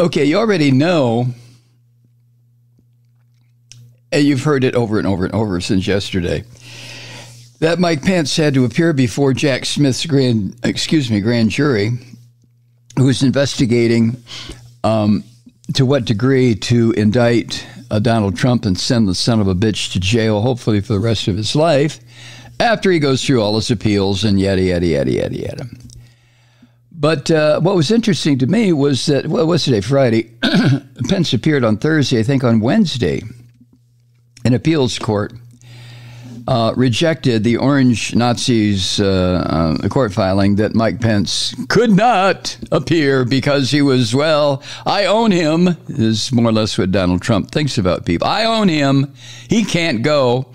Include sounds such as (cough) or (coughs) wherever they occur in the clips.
Okay, you already know, and you've heard it over and over and over since yesterday, that Mike Pence had to appear before Jack Smith's grand, excuse me, grand jury, who's investigating um, to what degree to indict uh, Donald Trump and send the son of a bitch to jail, hopefully for the rest of his life, after he goes through all his appeals and yada, yada, yada, yada, yada. But uh, what was interesting to me was that, well, what's today, Friday? (coughs) Pence appeared on Thursday, I think on Wednesday, an appeals court. Uh, rejected the Orange Nazis uh, uh, court filing that Mike Pence could not appear because he was, well, I own him, is more or less what Donald Trump thinks about people. I own him. He can't go.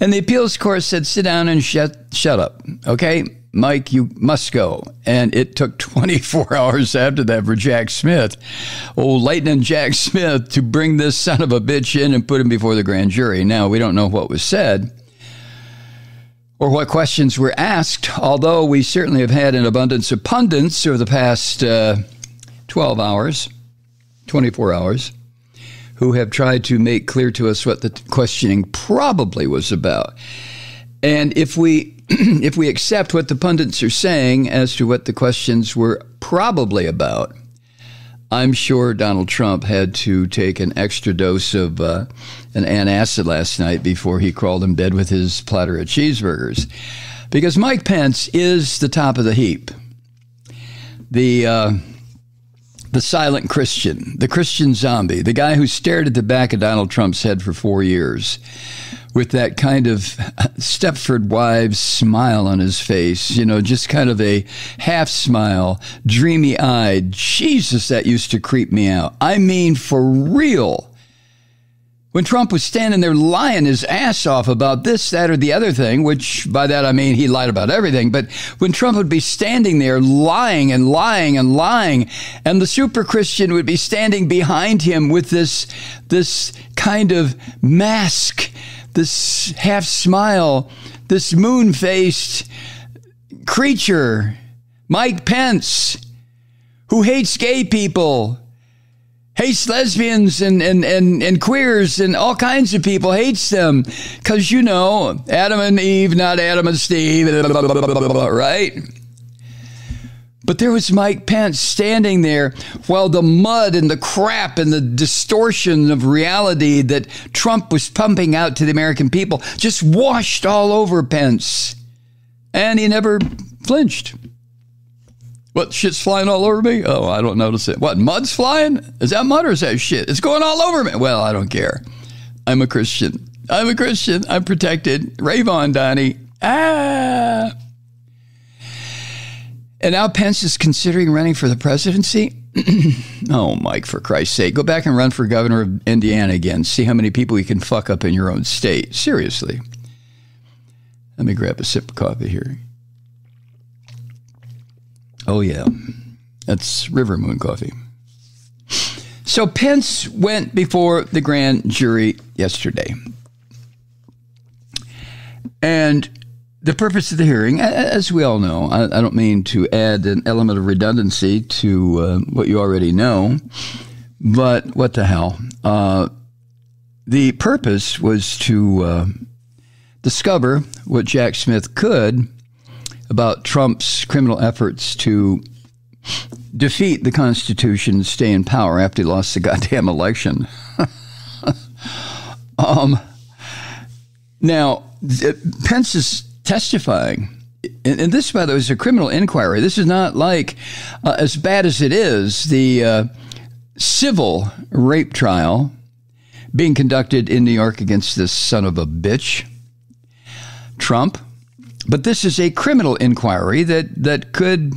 And the appeals court said, sit down and shut, shut up. Okay. Mike, you must go. And it took (laughs) 24 hours after that for Jack Smith, old Lightning Jack Smith, to bring this son of a bitch in and put him before the grand jury. Now, we don't know what was said or what questions were asked, although we certainly have had an abundance of pundits over the past uh, 12 hours, 24 hours, who have tried to make clear to us what the questioning probably was about. And if we (clears throat) if we accept what the pundits are saying as to what the questions were probably about, I'm sure Donald Trump had to take an extra dose of uh, an antacid last night before he crawled in bed with his platter of cheeseburgers. Because Mike Pence is the top of the heap. The. Uh, the silent Christian, the Christian zombie, the guy who stared at the back of Donald Trump's head for four years with that kind of Stepford wives smile on his face, you know, just kind of a half smile, dreamy eyed. Jesus, that used to creep me out. I mean, for real. When Trump was standing there lying his ass off about this, that, or the other thing, which by that I mean he lied about everything, but when Trump would be standing there lying and lying and lying, and the super Christian would be standing behind him with this, this kind of mask, this half smile, this moon faced creature, Mike Pence, who hates gay people hates lesbians and, and, and, and queers and all kinds of people, hates them. Because, you know, Adam and Eve, not Adam and Steve, (laughs) right? But there was Mike Pence standing there while the mud and the crap and the distortion of reality that Trump was pumping out to the American people just washed all over Pence. And he never flinched. What shit's flying all over me? Oh, I don't notice it. What mud's flying? Is that mud or is that shit? It's going all over me. Well, I don't care. I'm a Christian. I'm a Christian. I'm protected. Rave on, Donnie. Ah. And now Pence is considering running for the presidency. (clears throat) oh, Mike, for Christ's sake, go back and run for governor of Indiana again. See how many people you can fuck up in your own state. Seriously. Let me grab a sip of coffee here. Oh, yeah. That's River Moon Coffee. So Pence went before the grand jury yesterday. And the purpose of the hearing, as we all know, I, don't mean to add an element of redundancy to uh, what you already know, but what the hell? Uh, the purpose was to uh, discover what Jack Smith could about Trump's criminal efforts to defeat the Constitution, stay in power after he lost the (laughs) goddamn election. (laughs) um, now, Pence is testifying. And, this, by the way, is a criminal inquiry. This is not like, uh, as bad as it is, the uh, civil rape trial being conducted in New York against this son of a bitch, Trump. But this is a criminal inquiry that, that could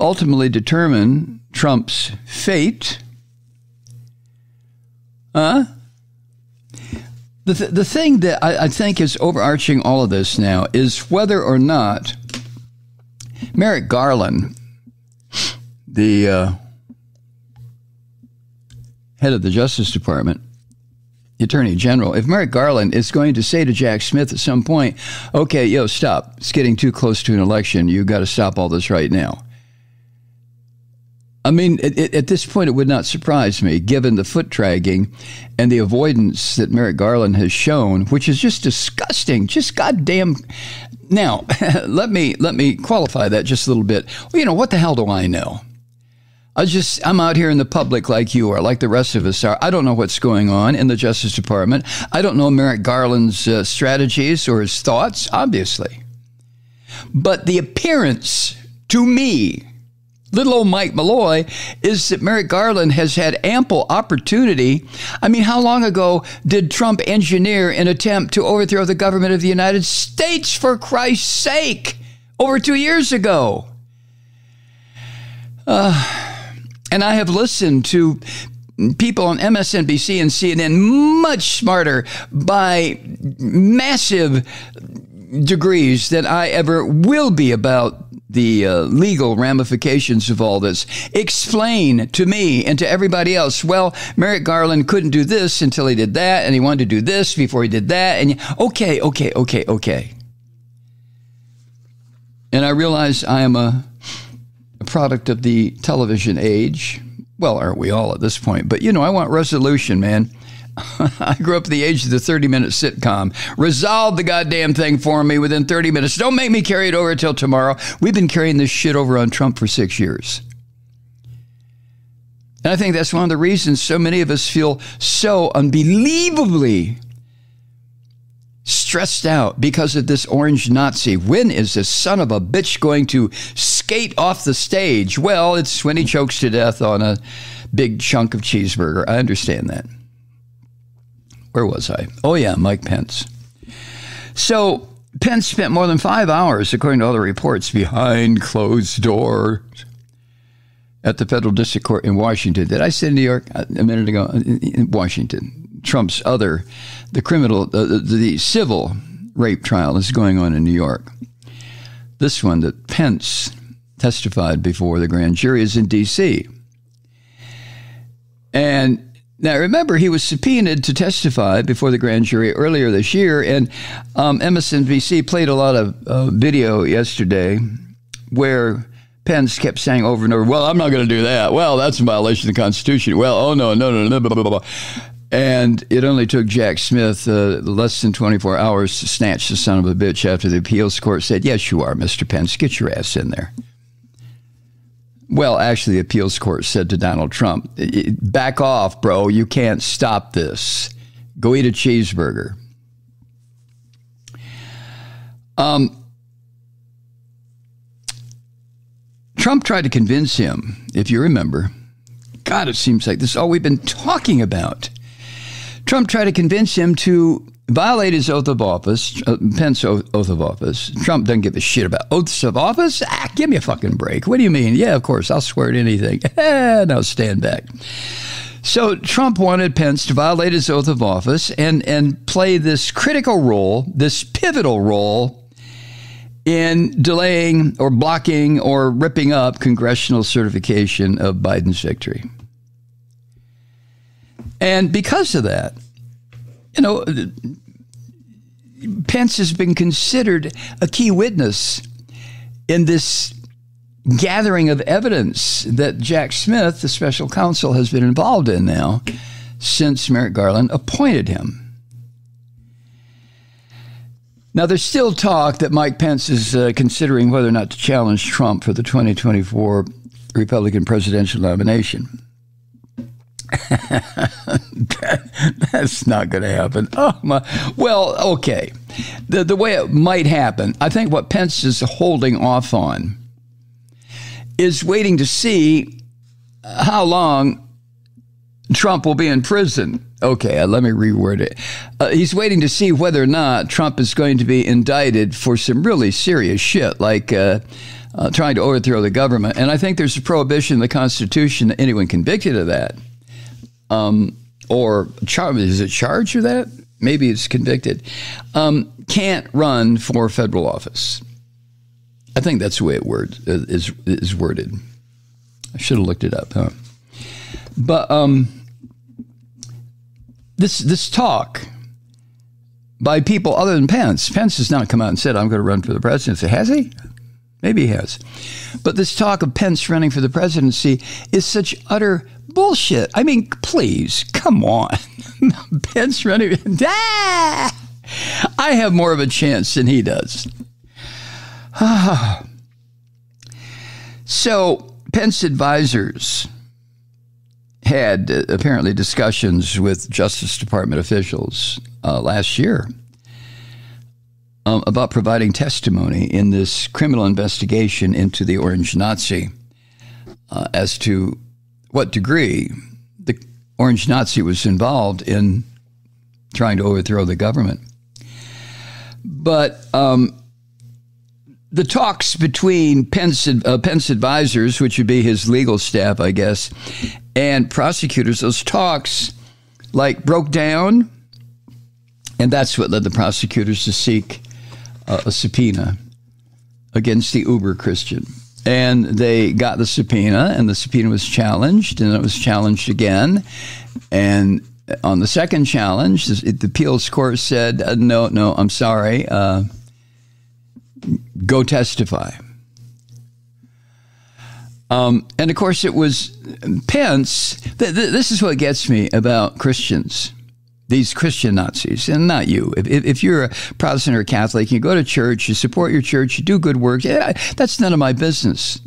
ultimately determine Trump's fate. Huh? The, th- the thing that I, I think is overarching all of this now is whether or not Merrick Garland, the uh, head of the Justice Department, the Attorney General, if Merrick Garland is going to say to Jack Smith at some point, okay, yo, stop. It's getting too close to an election. You got to stop all this right now. I mean, it, it, at this point, it would not surprise me, given the foot dragging and the avoidance that Merrick Garland has shown, which is just disgusting. Just goddamn. Now, (laughs) let me let me qualify that just a little bit. Well, you know what the hell do I know? I just I'm out here in the public like you are, like the rest of us are. I don't know what's going on in the Justice Department. I don't know Merrick Garland's uh, strategies or his thoughts, obviously. But the appearance to me little old Mike Malloy is that Merrick Garland has had ample opportunity. I mean, how long ago did Trump engineer an attempt to overthrow the government of the United States, for Christ's sake? Over two years ago. Uh, and I have listened to people on MSNBC and CNN much smarter by massive degrees than I ever will be about the uh, legal ramifications of all this. Explain to me and to everybody else. Well, Merrick Garland couldn't do this until he did that, and he wanted to do this before he did that. And okay, okay, okay, okay. And I realize I am a, a product of the television age. Well, aren't we all at this point? But you know, I want resolution, man. (laughs) I grew up the age of the 30 minute sitcom. Resolve the goddamn thing for me within 30 minutes. Don't make me carry it over until tomorrow. We've been carrying this shit over on Trump for six years. And I think that's one of the reasons so many of us feel so unbelievably stressed out because of this orange Nazi. When is this son of a bitch going to skate off the stage? Well, it's when he chokes to death on a big chunk of cheeseburger. I understand that where was I? Oh, yeah, Mike Pence. So Pence spent more than five hours, according to other reports, behind closed doors at the federal district court in Washington. Did I say New York uh, a minute ago? Uh, in Washington. Trump's other, the criminal, the, the, the civil rape trial is going on in New York. This one that Pence testified before the grand jury is in D.C. And now, remember, he was subpoenaed to testify before the grand jury earlier this year, and um, MSNBC played a lot of uh, video yesterday where Pence kept saying over and over, Well, I'm not going to do that. Well, that's a violation of the Constitution. Well, oh, no, no, no, no, blah, blah, blah. And it only took Jack Smith uh, less than 24 hours to snatch the son of a bitch after the appeals court said, Yes, you are, Mr. Pence. Get your ass in there. Well, actually, the appeals court said to Donald Trump, back off, bro. You can't stop this. Go eat a cheeseburger. Um, Trump tried to convince him, if you remember. God, it seems like this is all we've been talking about. Trump tried to convince him to violate his oath of office, uh, Pence oath, oath of office. Trump doesn't give a shit about oaths of office. Ah, give me a fucking break. What do you mean? Yeah, of course, I'll swear to anything. (laughs) now stand back. So Trump wanted Pence to violate his oath of office and and play this critical role, this pivotal role in delaying or blocking or ripping up congressional certification of Biden's victory. And because of that, you know, Pence has been considered a key witness in this gathering of evidence that Jack Smith, the special counsel, has been involved in now since Merrick Garland appointed him. Now, there's still talk that Mike Pence is uh, considering whether or not to challenge Trump for the 2024 Republican presidential nomination. (laughs) That's not going to happen. Oh my! Well, okay. The the way it might happen, I think what Pence is holding off on is waiting to see how long Trump will be in prison. Okay, uh, let me reword it. Uh, he's waiting to see whether or not Trump is going to be indicted for some really serious shit, like. Uh, uh, trying to overthrow the government. And I think there's a prohibition in the Constitution that anyone convicted of that um, or char- is it charged with that? Maybe it's convicted, um, can't run for federal office. I think that's the way it word, is, is worded. I should have looked it up, huh? But um, this this talk by people other than Pence. Pence has not come out and said, I'm going to run for the presidency. Has he? Maybe he has. But this talk of Pence running for the presidency is such utter bullshit. I mean, please, come on. (laughs) Pence running. Ah! I have more of a chance than he does. (sighs) so, Pence advisors had uh, apparently discussions with Justice Department officials uh, last year um, about providing testimony in this criminal investigation into the Orange Nazi uh, as to what degree the Orange Nazi was involved in trying to overthrow the government. But um, the talks between Pence, uh, Pence advisors, which would be his legal staff, I guess, and prosecutors, those talks like broke down, and that's what led the prosecutors to seek uh, a subpoena against the Uber Christian. And they got the subpoena, and the subpoena was challenged, and it was challenged again. And on the second challenge, the appeals court said, uh, "No, no, I'm sorry. Uh, go testify." Um, and of course, it was Pence. Th- th- this is what gets me about Christians, these Christian Nazis, and not you. If, if, you're a Protestant or a Catholic, you go to church, you support your church, you do good work, yeah, that's none of my business.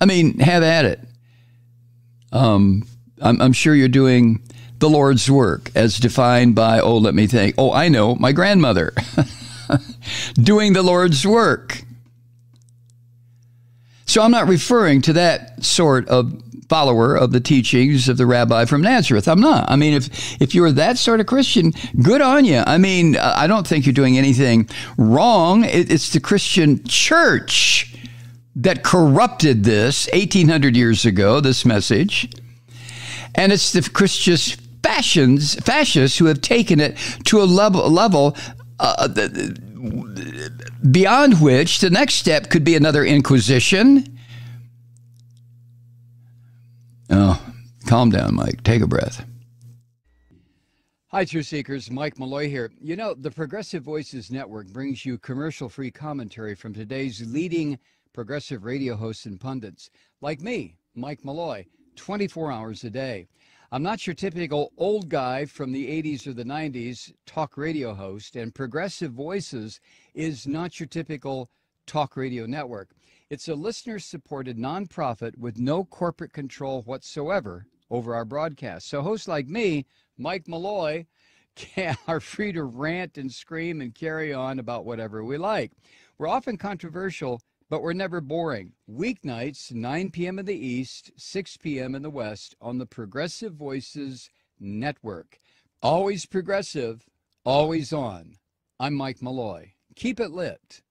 I mean, have at it. Um, I'm, I'm sure you're doing the Lord's work as defined by, oh, let me think, oh, I know, my grandmother (laughs) doing the Lord's work. So I'm not referring to that sort of follower of the teachings of the rabbi from Nazareth. I'm not. I mean, if if you're that sort of Christian, good on you. I mean, I don't think you're doing anything wrong. It's the Christian church that corrupted this 1800 years ago. This message, and it's the Christian fashions fascists who have taken it to a level level. Uh, beyond which the next step could be another inquisition. Oh, calm down, Mike. Take a breath. Hi, True Seekers. Mike Malloy here. You know, the Progressive Voices Network brings you commercial free commentary from today's leading progressive radio hosts and pundits, like me, Mike Malloy, 24 hours a day. I'm not your typical old guy from the 80s or the 90s talk radio host, and Progressive Voices is not your typical talk radio network. It's a listener supported nonprofit with no corporate control whatsoever over our broadcast. So, hosts like me, Mike Malloy, (laughs) can, are free to rant and scream and carry on about whatever we like. We're often controversial but we're never boring. Weeknights, 9 p.m. in the East, 6 p.m. in the West on the Progressive Voices Network. Always progressive, always on. I'm Mike Malloy. Keep it lit.